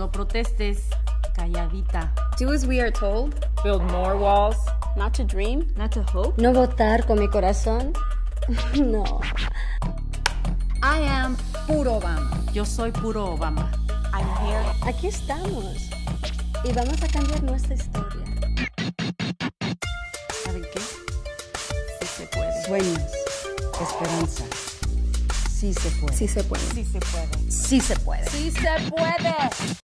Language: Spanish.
No protestes, calladita. Do as we are told. Build more walls. Not to dream. Not to hope. No votar con mi corazón. no. I am puro Obama. Yo soy puro Obama. I'm here. Aquí estamos. Y vamos a cambiar nuestra historia. ¿Saben qué? Sí se puede. Sueños, esperanza. Sí se puede. Sí se puede. Sí se puede. Sí se puede. Sí se puede.